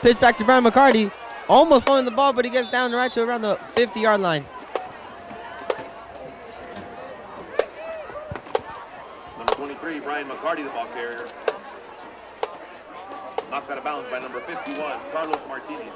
Pitch back to Brian McCarty. Almost throwing the ball, but he gets down the right to around the 50 yard line. Number 23, Brian McCarty, the ball carrier. Knocked out of bounds by number 51, Carlos Martinez.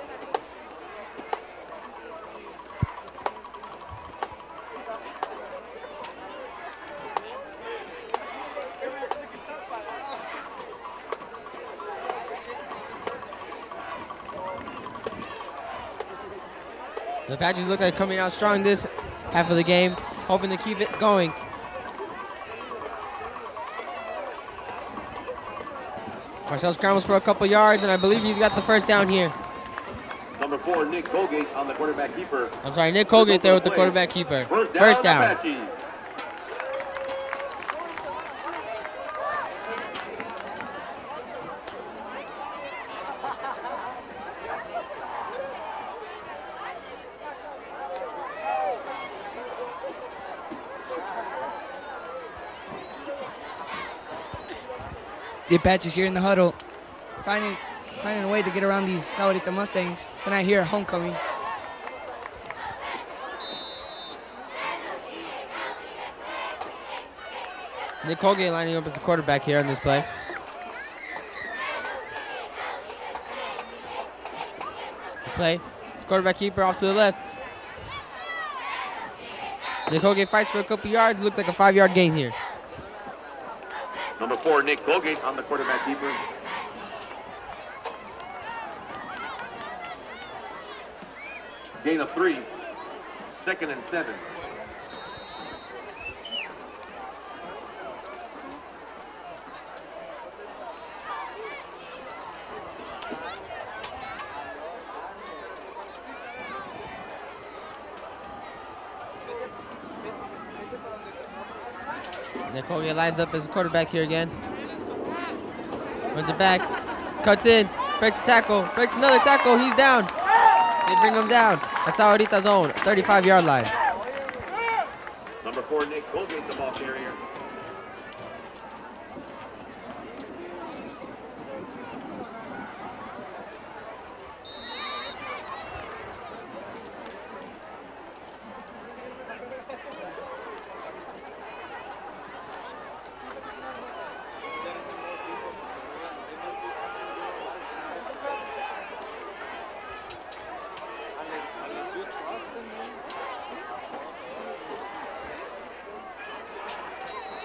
Apaches look like coming out strong this half of the game, hoping to keep it going. Marcel scrambles for a couple yards, and I believe he's got the first down here. Number four, Nick Colgate on the quarterback keeper. I'm sorry, Nick Colgate there with the quarterback keeper. First down. Apaches. The Apaches here in the huddle, finding finding a way to get around these Sahuarita Mustangs tonight here at homecoming. Nick Colgate lining up as the quarterback here on this play. Play. It's quarterback keeper off to the left. Nick Colgate fights for a couple yards. Looked like a five yard gain here. Number four, Nick Colgate on the quarterback keeper. Gain of three. Second and seven. Colgate lines up as a quarterback here again. Runs it back. Cuts in. Breaks a tackle. Breaks another tackle. He's down. They bring him down. That's Ahorita's own. 35 yard line. Number four, Nick Colgate, the ball carrier.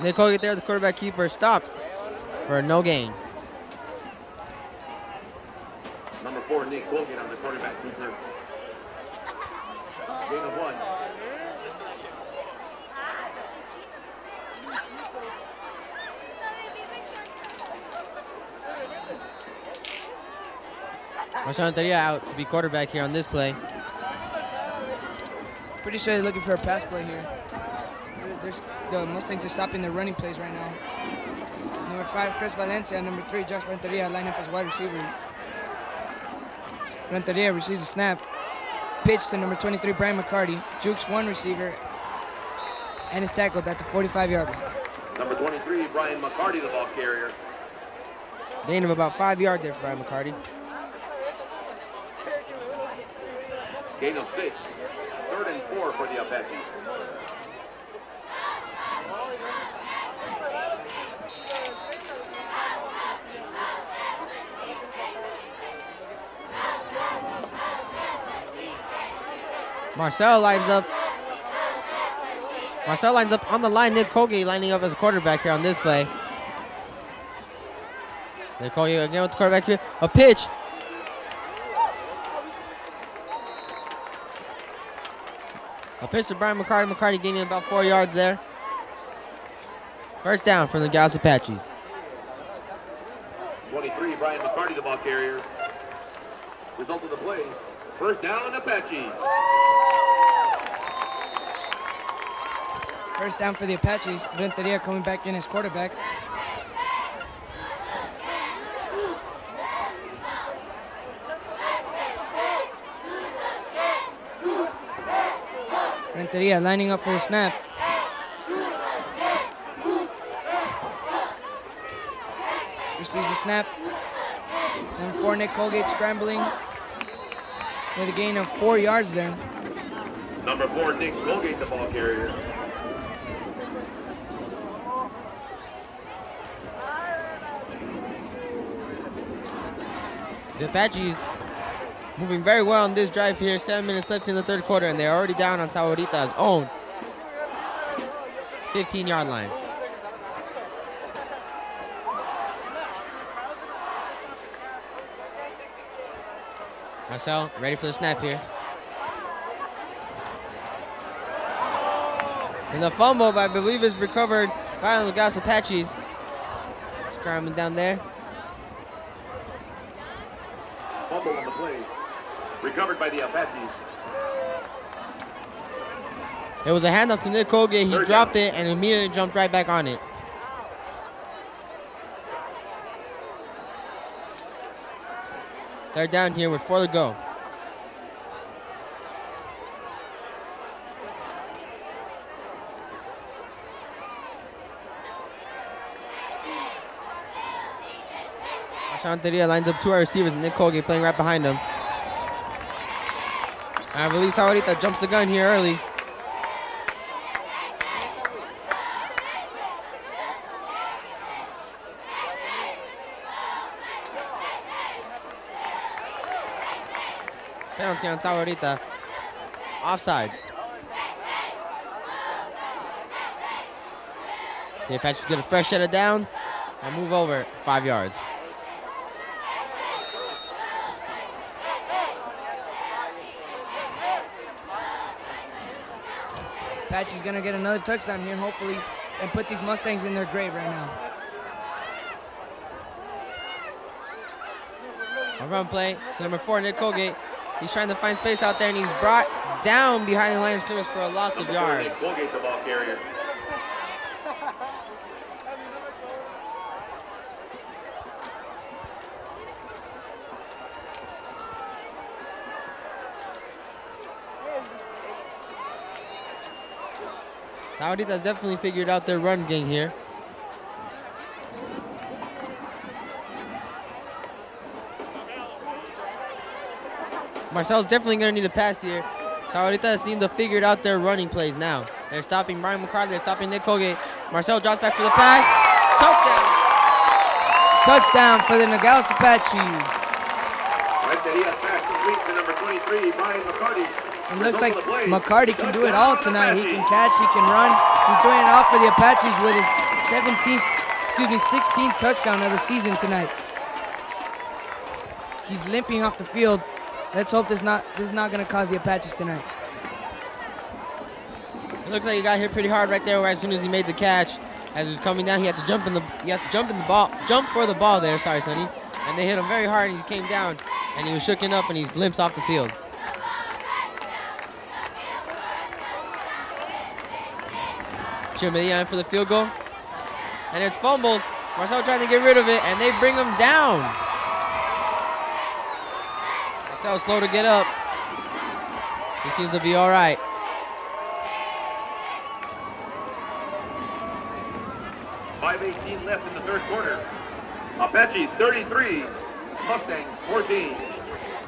Nick Colgate there, the quarterback keeper, stopped for a no gain. Number four, Nick Colgate on the quarterback keeper. Gain of one. Marcelo Renteria out to be quarterback here on this play. Pretty sure they're looking for a pass play here. The Mustangs are stopping their running plays right now. Number five, Chris Valencia. Number three, Josh Renteria line up as wide receivers. Renteria receives a snap. Pitch to number 23, Brian McCarty. Jukes one receiver and is tackled at the 45 yard line. Number 23, Brian McCarty, the ball carrier. Gain of about five yards there for Brian McCarty. Gain of six. Third and four for the Apaches. Marcel lines up. Marcel lines up on the line. Nick Colgate lining up as a quarterback here on this play. Nick Colgate again with the quarterback here. A pitch. A pitch to Brian McCarty. McCarty gaining about four yards there. First down from the Gauss Apaches. 23, Brian McCarty, the ball carrier. Result of the play. First down, Apaches. First down for the Apaches. Renteria coming back in as quarterback. Renteria lining up for the snap. Receives the snap. Number four, Nick Colgate scrambling with a gain of four yards there. Number four, Nick Colgate, the ball carrier. The Apaches moving very well on this drive here. Seven minutes left in the third quarter, and they're already down on Sahuarita's own 15 yard line. Marcel, ready for the snap here. And the fumble, I believe, is recovered by the Nogales Apaches. Scrambling down there. Fumble on the play. Recovered by the Apaches. It was a handoff to Nick Colgate. He Third dropped it and immediately jumped right back on it. Third down here with four to go. Shantaria lines up two receivers. Nick Colgate playing right behind him. I believe Sahuarita jumps the gun here early. Penalty on Sahuarita. Offsides. The Apaches get a fresh set of downs and move over five yards. Apache's gonna get another touchdown here, hopefully, and put these Mustangs in their grave right now. A run play to number four, Nick Colgate. He's trying to find space out there, and he's brought down behind the line of scrimmage for a loss of yards. Nick Colgate, ball carrier. Sahuarita's definitely figured out their run game here. Marcel's definitely going to need a pass here. Sahuarita seems to figured out their running plays now. They're stopping Brian McCarty. They're stopping Nick Colgate. Marcel drops back for the pass. Touchdown. Touchdown for the Nogales Apaches. Renteria pass complete to number 23, Brian McCarty. It looks like of the play. McCarty can do it all tonight. He can catch, he can run. He's doing it all for the Apaches with his 17th, excuse me, 16th touchdown of the season tonight. He's limping off the field. Let's hope this not this is not gonna cause the Apaches tonight. It looks like he got hit pretty hard right there. Right as soon as he made the catch, as he was coming down, he had to jump in the he had to jump in the ball, jump for the ball there. Sorry, Sonny. And they hit him very hard, and he came down, and he was shooken up, and he's limps off the field. Chimedian for the field goal, and it's fumbled. Marcel trying to get rid of it, and they bring him down. Slow to get up. He seems to be all right. Five eighteen left in the third quarter. Apaches 33, Mustangs 14.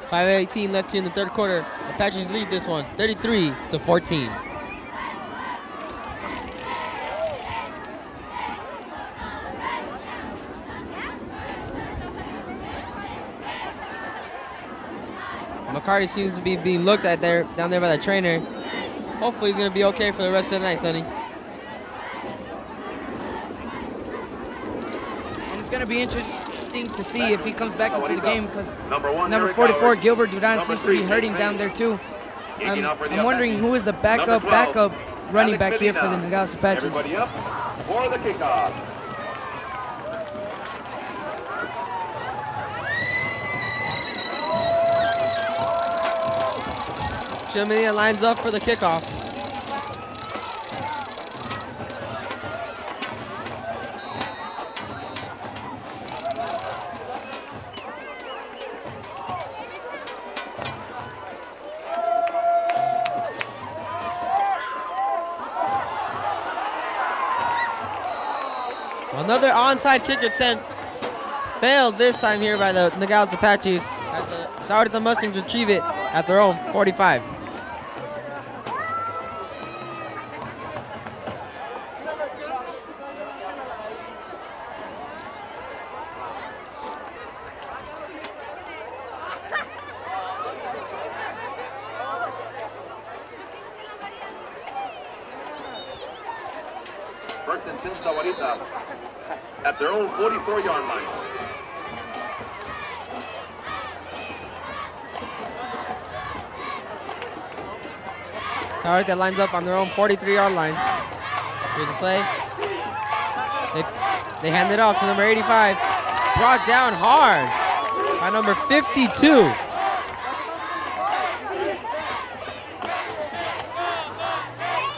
5:18 left here in the third quarter. Apaches lead this one, 33 to 14. McCarty seems to be being looked at there down there by the trainer. Hopefully he's gonna be okay for the rest of the night, Sonny. And it's gonna be interesting to see if he comes back into the game because Number one, number 44, Gilbert Duran, seems to be hurting down there too. I'm, um, out for the I'm wondering who is the backup backup running back here for the Medina. Nogales Apaches. Everybody up for the kickoff. Chimney lines up for the kickoff. Another onside kick attempt failed this time here by the Nogales Apaches as the Mustangs retrieve it at their own 45. First and 10 Sahuarita at their own 44-yard line. Sahuarita lines up on their own 43-yard line. Here's the play. They, they hand it off to number 85. Brought down hard by number 52.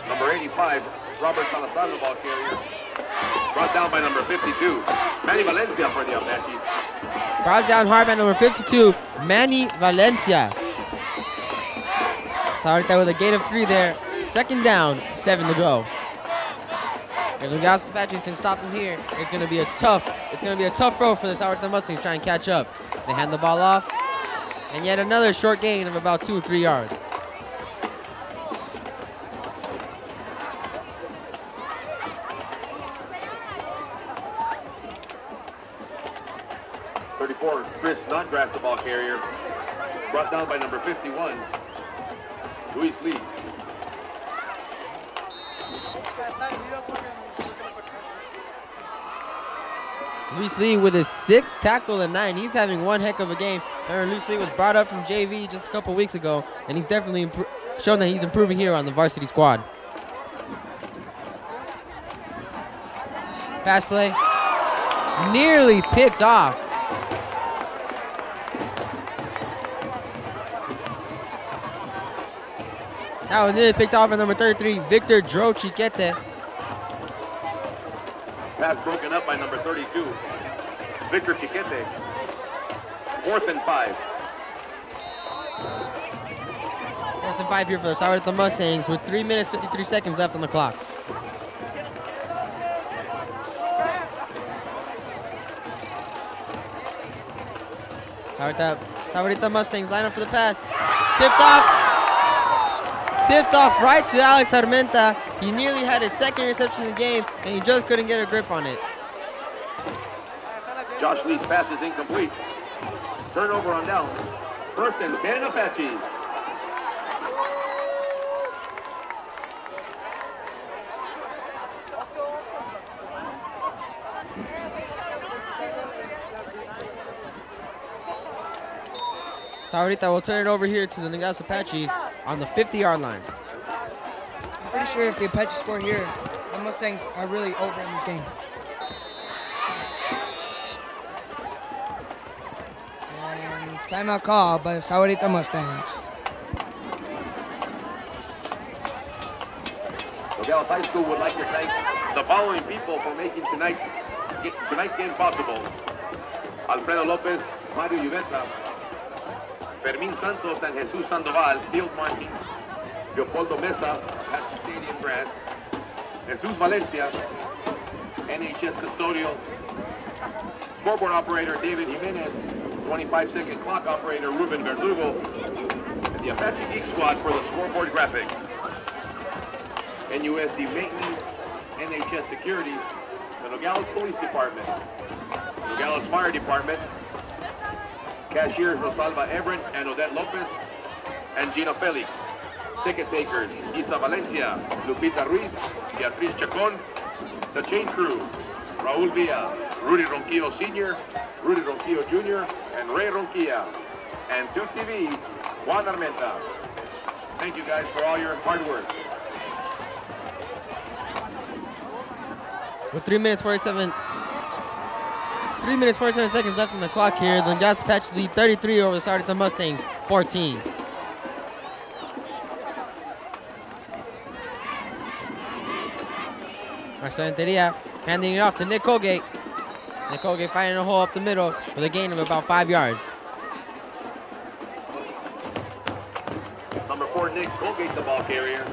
Number 85, Robert Salazar, the ball carrier. Brought down by number 52, Manny Valencia for the Apaches. Brought down hard by number 52, Manny Valencia. Sahuarita with a gain of three there. Second down, seven to go. If the Nogales Apaches can stop them here, it's gonna be a tough, it's gonna be a tough road for the Sahuarita Mustangs trying to catch up. They hand the ball off, and yet another short gain of about two or three yards. Thirty-four, Chris Snodgrass, the ball carrier. Brought down by number 51, Luis Lee. Luis Lee with his sixth tackle and nine. He's having one heck of a game. Remember, Luis Lee was brought up from JV just a couple weeks ago, and he's definitely shown that he's improving here on the varsity squad. Pass play. Nearly picked off. That was it. Picked off at number 33, Victor Drochiquete. Pass broken up by number 32, Victor Chiquete. Fourth and five. Fourth and five here for the Sahuarita Mustangs with 3 minutes 53 seconds left on the clock. Sahuarita, Sahuarita Mustangs line up for the pass. Tipped off. Tipped off right to Alex Armenta. He nearly had his second reception of the game, and he just couldn't get a grip on it. Josh Lee's pass is incomplete. Turnover on down. First and 10 Apaches. Sahuarita will turn it over here to the Nogales Apaches on the 50-yard line. I'm pretty sure if the Apache score here, the Mustangs are really over in this game. And timeout call by the Sahuarita Mustangs. Nogales High School would like to thank the following people for making tonight, tonight's game possible. Alfredo Lopez, Mario Uveta, Fermín Santos and Jesus Sandoval, field marking. Leopoldo Mesa, at stadium grass. Jesus Valencia, NHS custodial. Scoreboard operator David Jimenez, 25 second clock operator Ruben Verdugo, and the Apache Geek Squad for the scoreboard graphics. NUSD Maintenance, NHS Security, the Nogales Police Department, Nogales Fire Department, cashiers Rosalba Everett and Odette Lopez, and Gina Felix. Ticket takers, Isa Valencia, Lupita Ruiz, Beatriz Chacon, the chain crew, Raul Villa, Rudy Ronquillo Sr., Rudy Ronquillo Jr., and Ray Ronquilla, and 2TV, Juan Armenta. Thank you guys for all your hard work. With 3 minutes 47 3 minutes 47 seconds left on the clock here. The Nogales Apaches lead 33 over the Sahuarita Mustangs 14. Marcel Renteria handing it off to Nick Colgate. Nick Colgate finding a hole up the middle with a gain of about five yards. Number four, Nick Colgate, the ball carrier.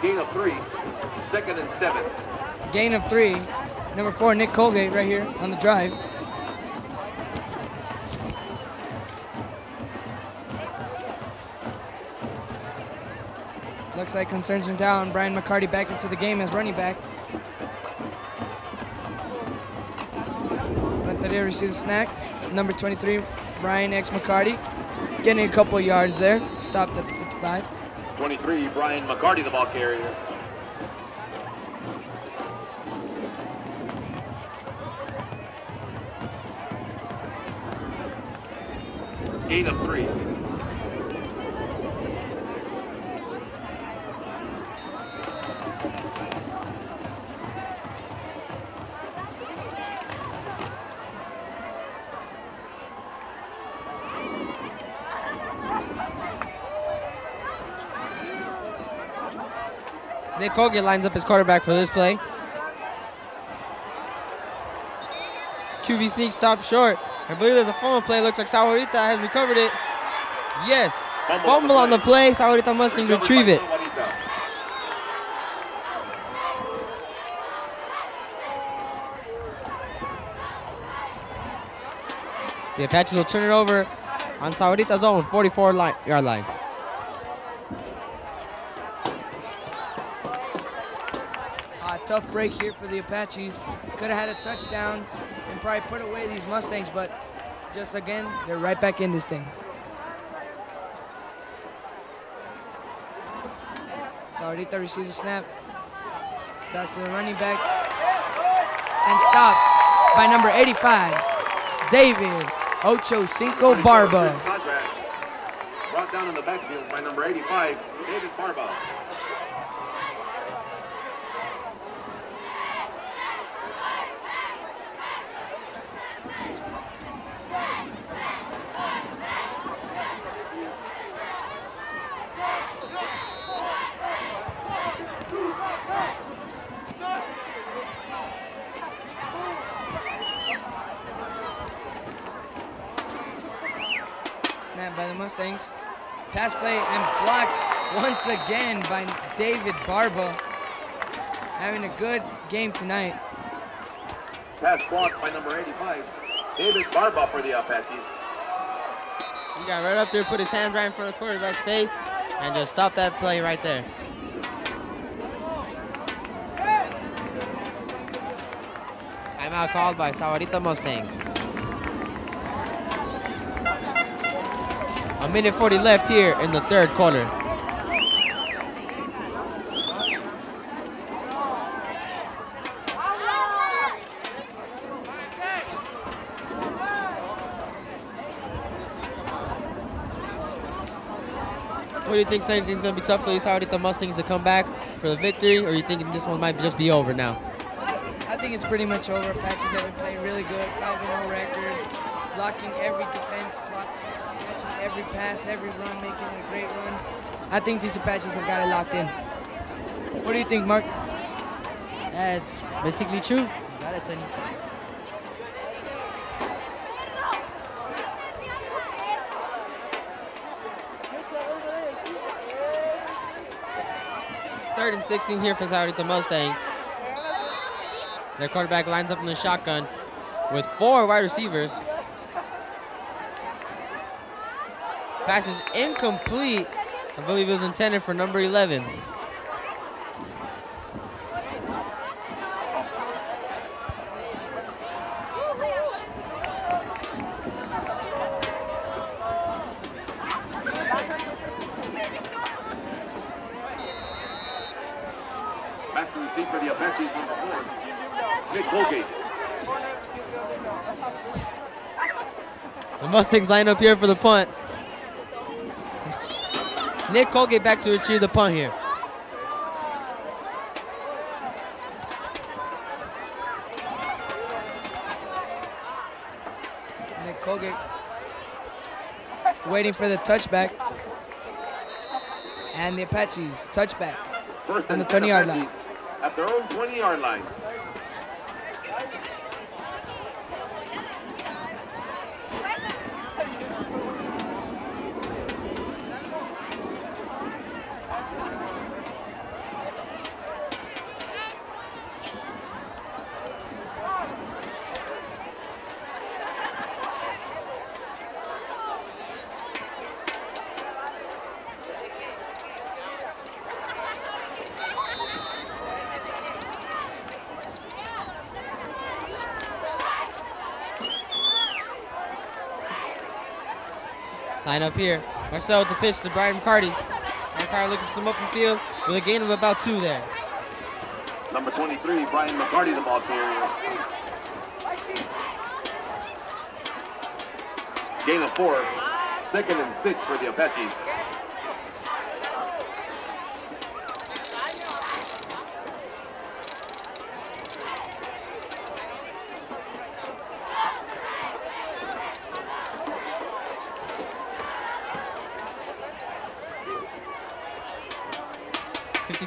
Gain of three, second and seven. Gain of three. Number four, Nick Colgate, right here on the drive. Looks like concerns are down. Brian McCarty back into the game as running back. Renteria receives a snack. Number 23, Brian X. McCarty. Getting a couple yards there. Stopped at the 55. 23, Brian McCarty, the ball carrier. Gain of three. Nick Colgate lines up his quarterback for this play. QB sneak stop short. I believe there's a fumble play. Looks like Sahuarita has recovered it. Yes. Fumble Fumble on on the the play. Sahuarita Mustangs retrieve it. The Apaches will turn it over on Sahuarita's own 44 line, yard line. Uh, tough break here for the Apaches. Could have had a touchdown and probably put away these Mustangs, but just again, they're right back in this thing. Sahuarita receives a snap. To the running back. And stopped by number 85, David Ocho Cinco Barba. Brought down in the backfield by number 85, David Barba. Snap by the Mustangs. Pass play and blocked once again by David Barba. Having a good game tonight. Pass blocked by number 85, David Barba for the Apaches. He got right up there, put his hands right in front of the quarterback's face, and just stopped that play right there. Timeout called by Sahuarita Mustangs. A minute 40 left here in the third quarter. What do you think, Saints? Think it's gonna be tough for you? these the Mustangs to come back for the victory, or you think this one might just be over now? I think it's pretty much over. Apaches have been playing really good, 5-0 record, blocking every defense, block, catching every pass, every run, making a great run. I think these Apaches have got it locked in. What do you think, Mark? That's basically true. You got it, Sonny. Third and 16 here for Sahuarita Mustangs. Their quarterback lines up in the shotgun with four wide receivers. Pass is incomplete. I believe it was intended for number 11. Back to receive for the Apaches, number four, Nick Colgate. The Mustangs line up here for the punt. Nick Colgate back to retrieve the punt here. Nick Colgate waiting for the touchback. And the Apaches touchback. First On the 20-yard line. At their own 20-yard line. Line up here. Marcel with the pitch to Brian McCarty. Brian McCarty looking for some open field with a gain of about two there. Number 23, Brian McCarty, the ball carrier. Gain of four, second and six for the Apaches.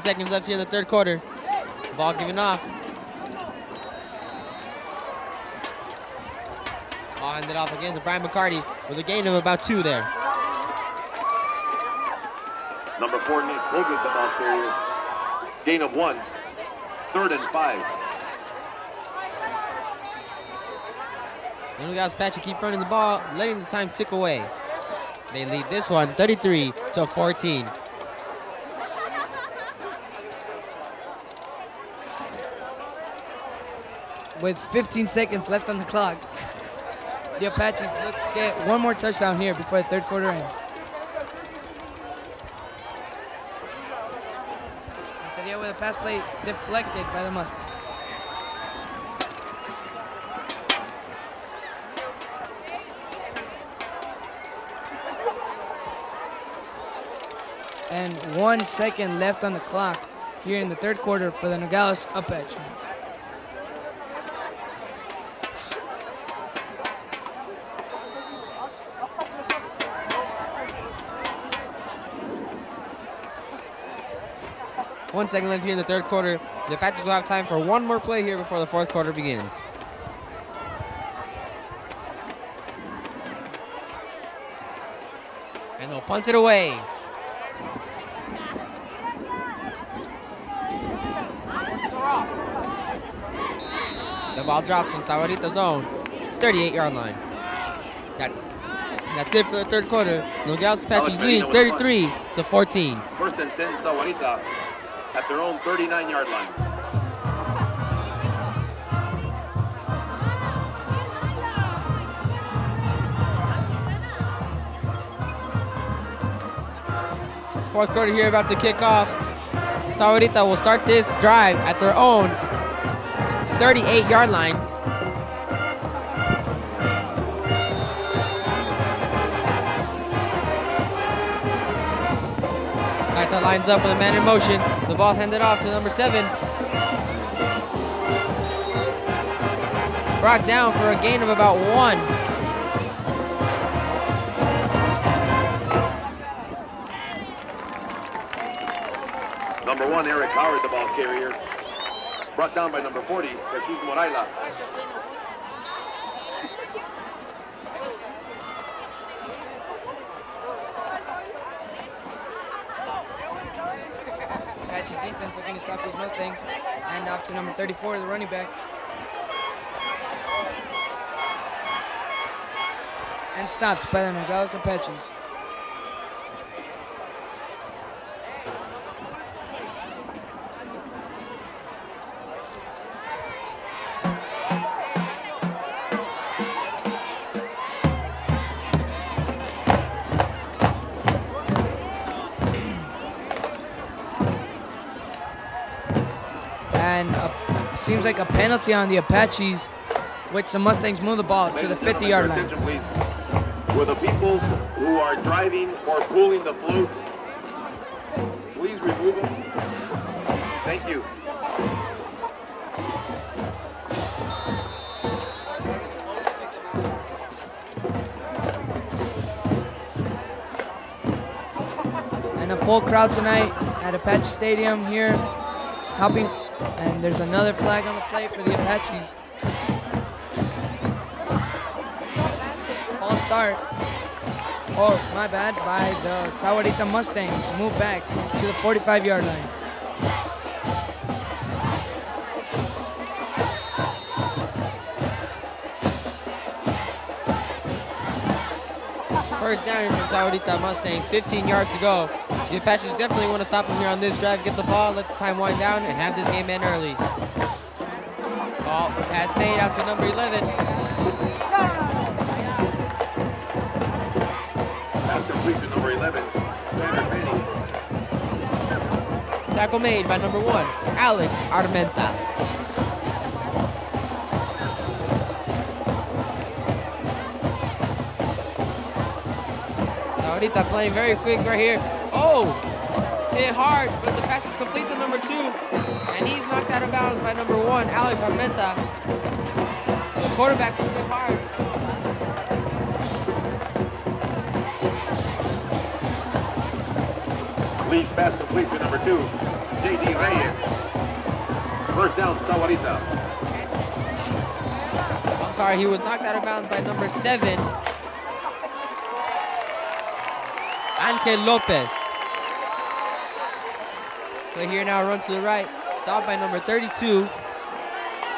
Seconds left here in the third quarter. Ball given off. Ball handed off again to Brian McCarty with a gain of about two there. Number four, Nick Hogan, the ball carrier. Gain of one. Third and five. The guys Patrick keep running the ball, letting the time tick away. They lead this one 33 to 14. With 15 seconds left on the clock, the Apaches look to get one more touchdown here before the third quarter ends. Renteria with a pass play deflected by the Mustang. And one second left on the clock here in the third quarter for the Nogales Apaches. One second left here in the third quarter. The Apaches will have time for one more play here before the fourth quarter begins. And they'll punt it away. The ball drops in Sahuarita zone, 38 yard line. That, that's it for the third quarter. Nogales Apaches lead 33 to 14. First and 10, Sahuarita at their own 39 yard line. Fourth quarter here about to kick off. Sahuarita will start this drive at their own 38 yard line. Aita lines up with a man in motion. The ball's handed off to number seven. Brought down for a gain of about one. Number one, Eric Howard, the ball carrier. Brought down by number 40, Jesus Moraila. Apache defense looking to stop these Mustangs. And off to number 34, the running back. And stopped by the Nogales Apaches. Seems like a penalty on the Apaches, which the Mustangs move the ball to the 50 yard line. Attention, please. Will the people who are driving or pulling the floats, please remove them? Thank you. and a full crowd tonight at Apache Stadium here, helping. And there's another flag on the plate for the Apaches. False start. Oh, my bad, by the Sahuarita Mustangs. Move back to the 45 yard line. First down for Sahuarita Mustangs, 15 yards to go. The Apaches definitely want to stop them here on this drive, get the ball, let the time wind down, and have this game end early. Ball pass made out to number 11. 11, Sanders Manning. Tackle made by number one, Alex Armenta. Sahuarita playing very quick right here. Oh, hit hard, but the pass is complete to number two. And he's knocked out of bounds by number one, Alex Armenta. The quarterback was hit hard. Leads pass complete to number two, J.D. Reyes. First down, Sahuarita. I'm sorry, he was knocked out of bounds by number seven, Angel Lopez. Here now, run to the right. Stopped by number 32.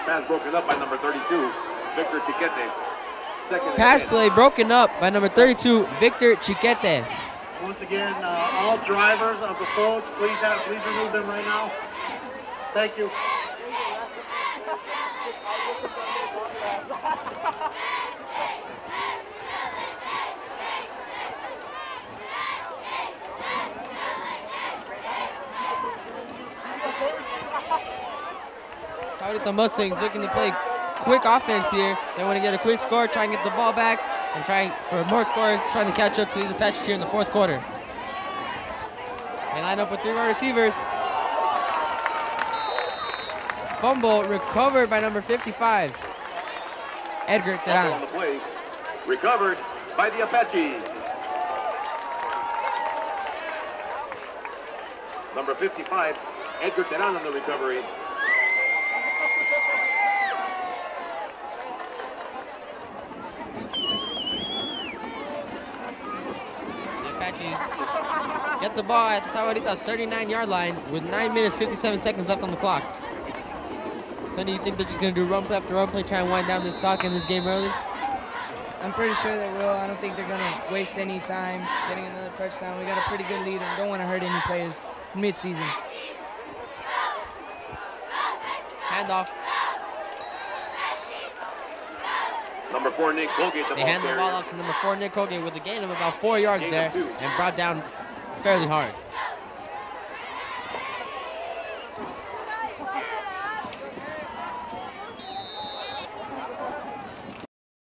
Pass broken up by number 32, Victor Chiquete. Second Pass 10. play broken up by number 32, Victor Chiquete. Once again, uh, all drivers of the boat, please have, please remove them right now. Thank you. Sahuarita Mustangs looking to play quick offense here. They want to get a quick score, try and get the ball back, and try for more scores, trying to catch up to these Apaches here in the fourth quarter. They line up with three wide receivers. Fumble recovered by number 55, Edgar the play. Recovered by the Apaches. Number 55, Edgar Teran on the recovery. Apaches get the ball at the Sahuaritas 39 yard line with 9 minutes 57 seconds left on the clock. Then you think they're just going to do run play after run play, try and wind down this clock in this game early? I'm pretty sure they will. I don't think they're gonna waste any time getting another touchdown. We got a pretty good lead and don't want to hurt any players mid-season. Handoff. Number four, Nick Colgate, the They hand the ball off to number four, Nick Colgate, with a gain of about four yards Gain there and brought down fairly hard.